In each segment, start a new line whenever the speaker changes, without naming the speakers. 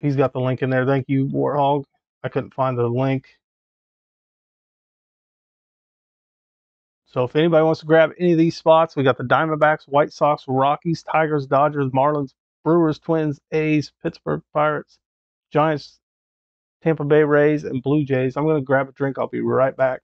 He's got the link in there. Thank you, Warthog. I couldn't find the link. So if anybody wants to grab any of these spots, we got the Diamondbacks, White Sox, Rockies, Tigers, Dodgers, Marlins, Brewers, Twins, A's, Pittsburgh Pirates, Giants, Tampa Bay Rays, and Blue Jays. I'm going to grab a drink. I'll be right back.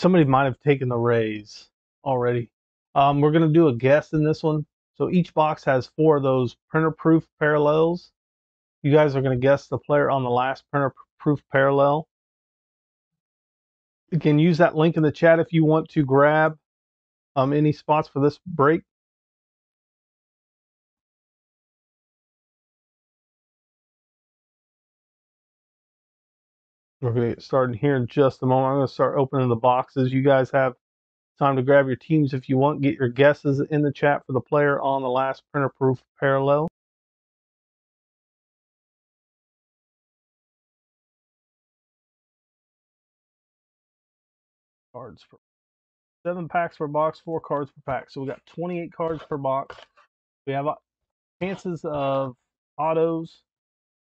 Somebody might have taken the Rays already. Um, we're going to do a guess in this one. So each box has four of those printer proof parallels. You guys are going to guess the player on the last printer proof parallel. You can use that link in the chat if you want to grab um, any spots for this break. We're going to get started here in just a moment. I'm going to start opening the boxes. You guys have time to grab your teams if you want. Get your guesses in the chat for the player on the last printer proof parallel. Cards for seven packs per box, four cards per pack. So we got 28 cards per box. We have uh, chances of autos.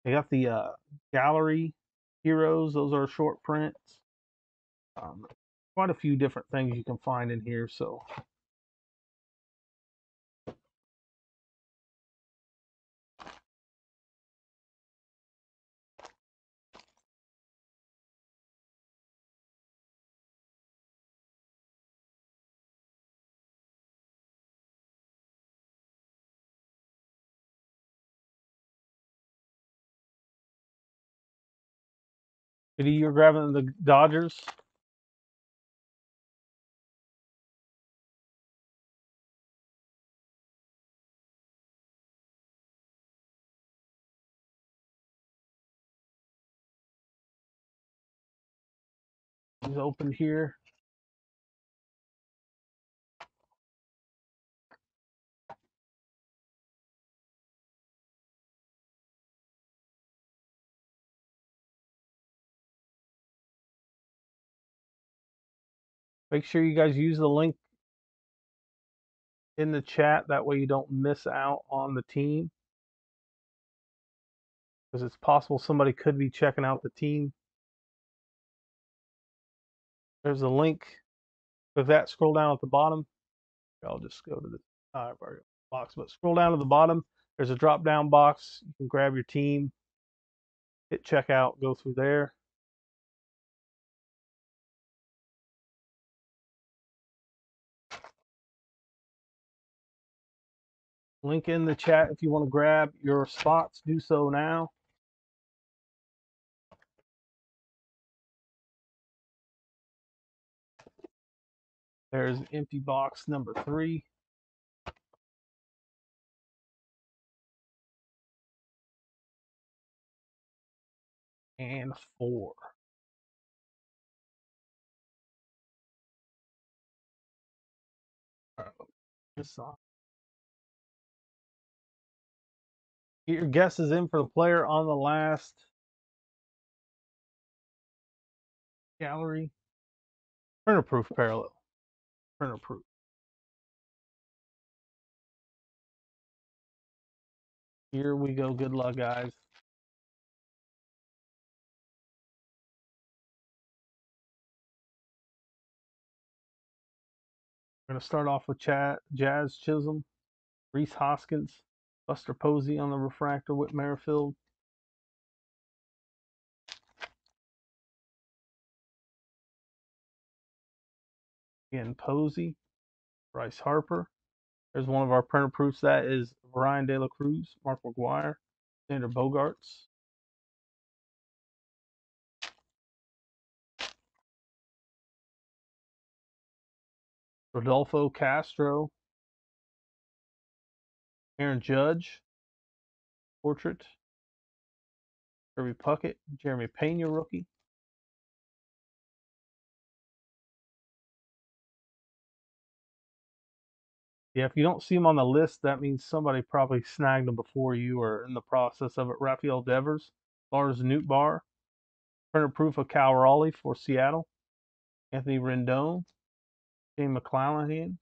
We got the uh, gallery heroes. Those are short prints. Um, quite a few different things you can find in here. So you're grabbing the Dodgers? He's open here. Make sure you guys use the link in the chat. That way you don't miss out on the team. Because it's possible somebody could be checking out the team. There's a link. With that, scroll down at the bottom. I'll just go to the uh, box, but scroll down to the bottom. There's a drop down box. You can grab your team, hit checkout, go through there. Link in the chat if you want to grab your spots, do so now. There's empty box number three. And four. Right, This song. Get your guesses in for the player on the last gallery. Printer proof parallel. Printer proof. Here we go. Good luck, guys. We're going to start off with Chad, Jazz Chisholm, Rhys Hoskins, Buster Posey on the refractor with Merrifield. Again, Posey, Bryce Harper. There's one of our printer proofs. That is Ryan De La Cruz, Mark McGwire, Xander Bogaerts. Rodolfo Castro, Aaron Judge, portrait, Kirby Puckett, Jeremy Pena rookie. Yeah, if you don't see them on the list, that means somebody probably snagged them before you or in the process of it. Rafael Devers, Lars Nootbaar, printer proof of Cal Raleigh for Seattle, Anthony Rendon, Shane McClanahan,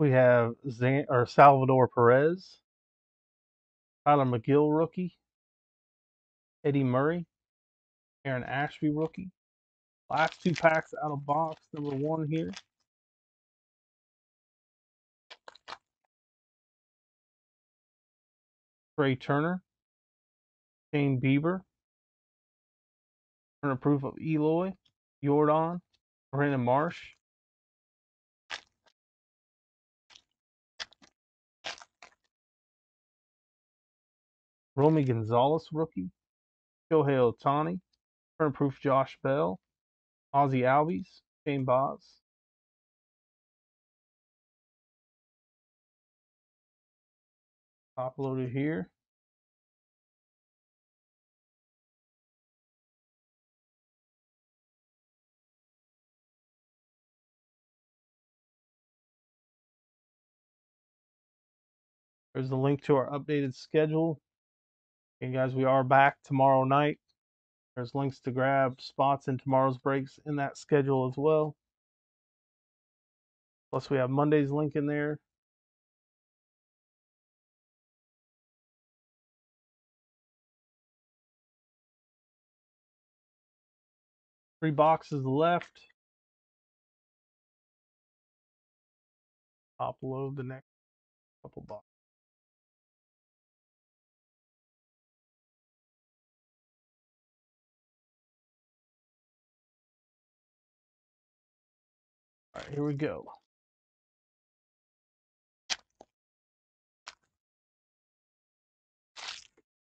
We have Zan- or Salvador Perez, Tylor Megill rookie, Eddie Murray, Aaron Ashby rookie. Last two packs out of box number one here. Trea Turner, Shane Bieber, printer proof of Eloy, Jordan, Brandon Marsh, Romy Gonzalez rookie, Shohei Ohtani, printer proof Josh Bell, Ozzie Albies, Shane Baz. Top loaded here. There's the link to our updated schedule. Okay, guys, we are back tomorrow night. There's links to grab spots in tomorrow's breaks in that schedule as well. Plus, we have Monday's link in there. Three boxes left. Upload the next couple boxes. All right, here we go.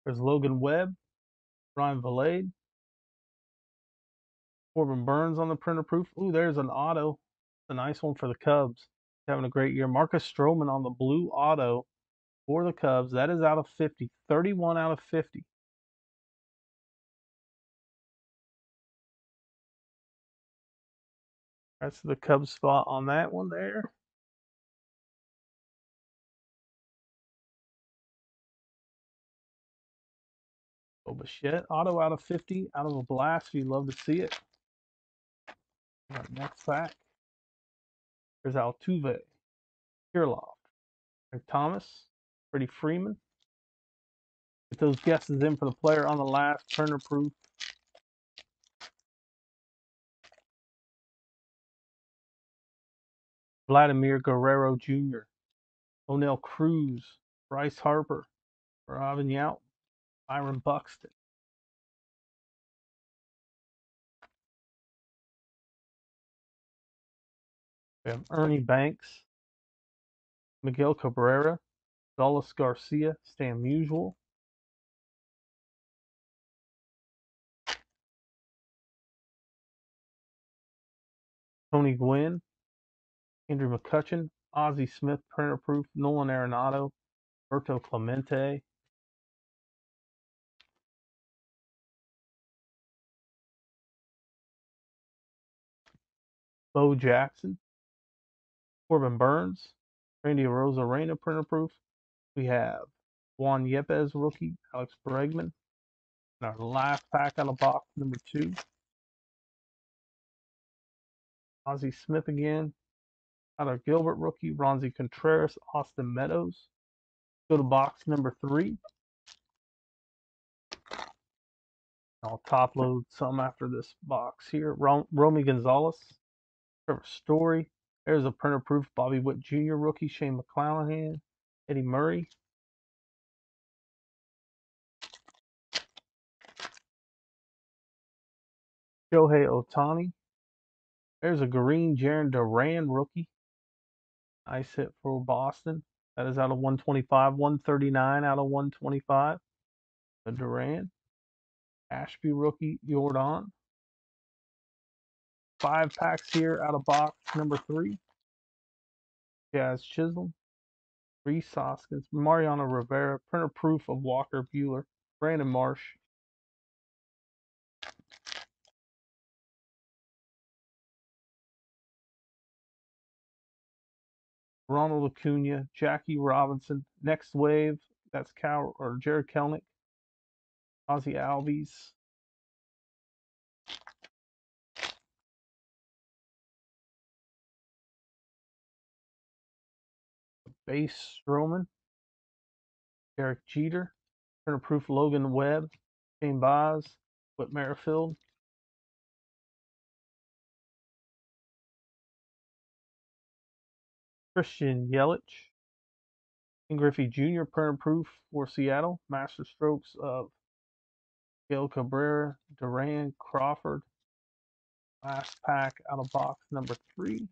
There's Logan Webb, Ryan Vilade, Corbin Burnes on the printer proof. Ooh, there's an auto. A nice one for the Cubs. Having a great year. Marcus Stroman on the blue auto for the Cubs. That is out of 50. 31 out of 50. That's the Cubs spot on that one there. Oh, Bichette auto out of 50, out of a blast. You'd love to see it. Right, next pack. There's Altuve, Kirilloff, Frank Thomas, Freddie Freeman. Get those guesses in for the player on the last printer proof. Vladimir Guerrero Jr., Oneil Cruz, Bryce Harper, Robin Yount, Byron Buxton. We have Ernie Banks, Miguel Cabrera, Adolis Garcia, Stan Musial. Tony Gwynn, Andrew McCutcheon, Ozzie Smith, Printer Proof, Nolan Arenado, Berto Clemente. Bo Jackson, Corbin Burnes, Randy Arozarena, Printer Proof. We have Juan Yepez, rookie, Alex Bregman. And our last pack out of box number two. Ozzie Smith again, Tyler Gilbert rookie, Roansy Contreras, Austin Meadows. Go to box number three. I'll top load some after this box here. Rom- Romy Gonzalez, Trevor Story. There's a printer proof Bobby Witt Jr. rookie, Shane McClanahan, Eddie Murray. Shohei Ohtani. There's a green Jarren Duran rookie. Nice hit for Boston. That is out of 125, 139 out of 125. The Duran. Ashby rookie Jordan. Five packs here out of box number three. Jazz Chisholm. Rhys Hoskins. Mariano Rivera. Printer proof of Walker Buehler. Brandon Marsh. Ronald Acuna, Jackie Robinson, Next Wave, that's Cal or Jarred Kelenic, Ozzie Albies. Base Stroman, Derek Jeter, Printer Proof Logan Webb, Shane Baz, Whit Merrifield, Christian Yelich, King Griffey Jr. Printer Proof for Seattle, Master Strokes of Gil Cabrera, Duran, Crawford. Last pack out of box number three.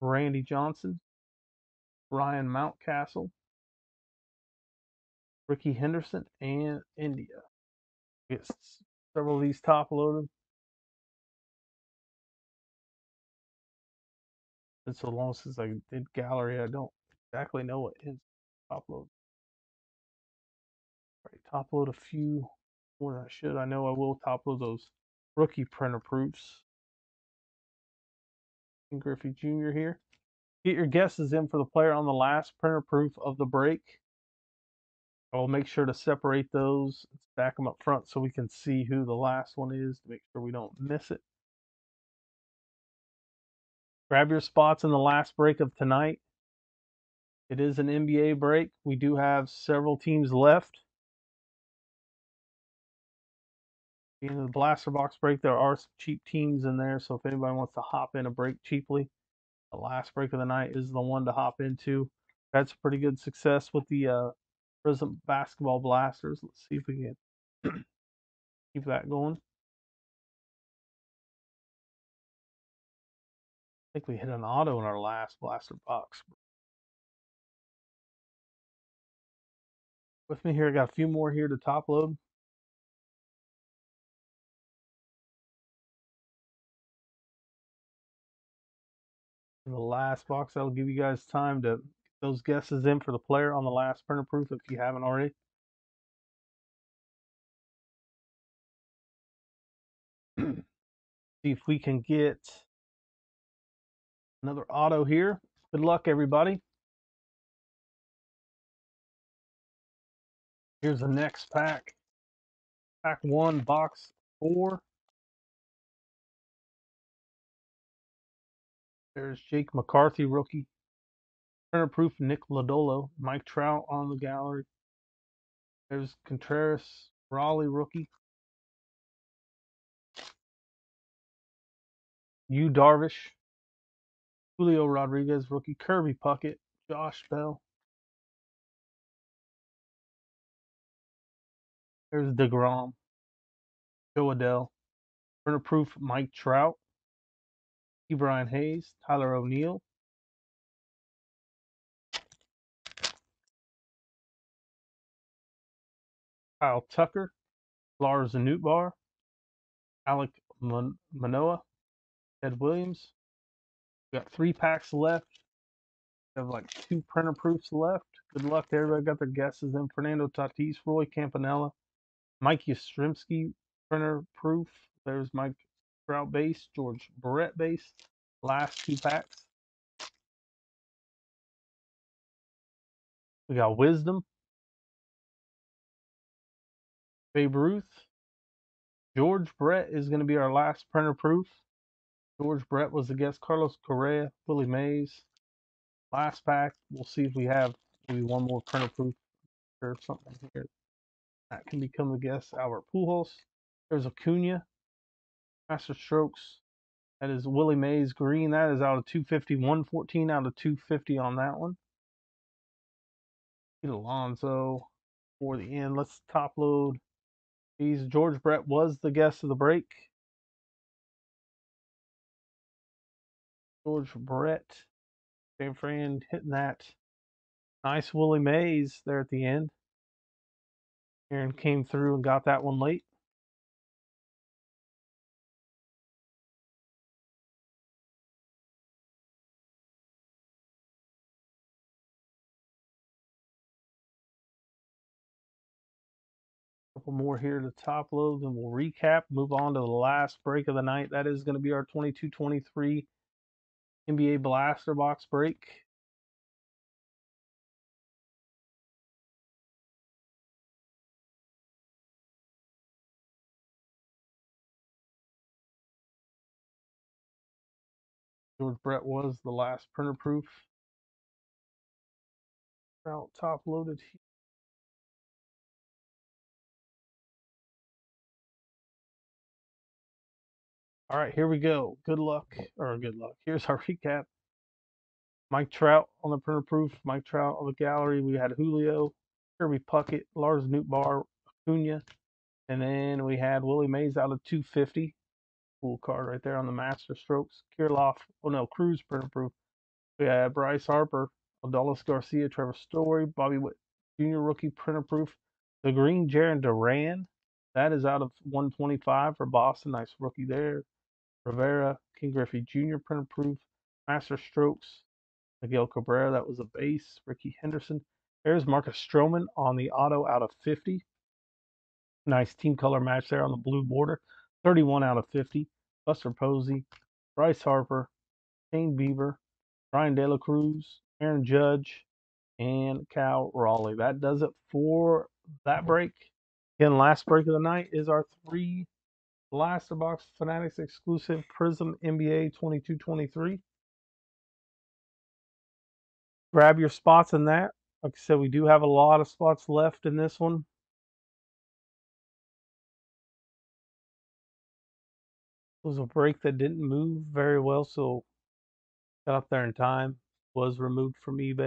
Randy Johnson, Ryan Mountcastle, Rickey Henderson, and India. Get several of these top loaded. Been so long since I did gallery, I don't exactly know what is top load. Right, top load a few more than I should. I know I will top load those rookie printer proofs. And Griffey Jr. here. Get your guesses in for the player on the last printer proof of the break. I will make sure to separate those, stack them up front so we can see who the last one is to make sure we don't miss it. Grab your spots in the last break of tonight. It is an NBA break. We do have several teams left. In the blaster box break, there are some cheap teams in there. So if anybody wants to hop in a break cheaply, the last break of the night is the one to hop into. That's a pretty good success with the uh, Prizm Basketball Blasters. Let's see if we can keep that going. I think we hit an auto in our last blaster box. With me here, I got a few more here to top load. In the last box, that'll give you guys time to get those guesses in for the player on the last printer proof if you haven't already. See if we can get Another auto here. Good luck, everybody. Here's the next pack. Pack one, box four. There's Jake McCarthy, rookie. Printer proof Nick Lodolo. Mike Trout on the gallery. There's Contreras, Raleigh, rookie. Yu Darvish, Julio Rodriguez, rookie Kirby Puckett, Josh Bell. There's DeGrom, Jo Adell, Printer Proof Mike Trout, E. Brian Hayes, Tyler O'Neill. Kyle Tucker, Lars Nootbaar, Alek Manoah, Ed Williams, we got three packs left. We have like two printer proofs left. Good luck to everybody got their guesses in. Fernando Tatis, Roy Campanella, Mike Yastrzemski, printer proof. There's Mike Trout base, George Brett base. Last two packs. We got Wisdom, Babe Ruth. George Brett is going to be our last printer proof. George Brett was the guest. Carlos Correa, Willie Mays. Last pack. We'll see if we have maybe one more printer proof or something here. That can become the guest. Albert Pujols. There's Acuna. Master Strokes. That is Willie Mays green. That is out of 250. 114 out of 250 on that one. Pete Alonso for the end. Let's top load these. George Brett was the guest of the break. George Brett, San Fran hitting that nice Willie Mays there at the end. Aaron came through and got that one late. couple more here to top load, then we'll recap, move on to the last break of the night. That is going to be our 22-23 NBA Blaster Box break. George Brett was the last printer proof. Out top loaded here. All right, here we go. Good luck, or good luck. Here's our recap. Mike Trout on the printer proof. Mike Trout on the gallery. We had Julio, Kirby Puckett, Lars Nootbaar, Acuna, and then we had Willie Mays out of 250. Cool card right there on the Master Strokes. Kirilloff, oh no, Cruz printer proof. We had Bryce Harper, Adolis Garcia, Trevor Story, Bobby Witt Jr. rookie printer proof. The green Jarren Duran. That is out of 125 for Boston. Nice rookie there. Rivera, King Griffey Jr. printer proof, Master Strokes, Miguel Cabrera, that was a base, Rickey Henderson. There's Marcus Stroman on the auto out of 50. Nice team color match there on the blue border. 31 out of 50. Buster Posey, Bryce Harper, Shane Bieber, Bryan De La Cruz, Aaron Judge, and Cal Raleigh. That does it for that break. Again, last break of the night is our three Blaster Box Fanatics exclusive Prizm NBA 22-23. Grab your spots in that. Like I said, we do have a lot of spots left in this one. It was a break that didn't move very well, so got up there in time. Was removed from eBay.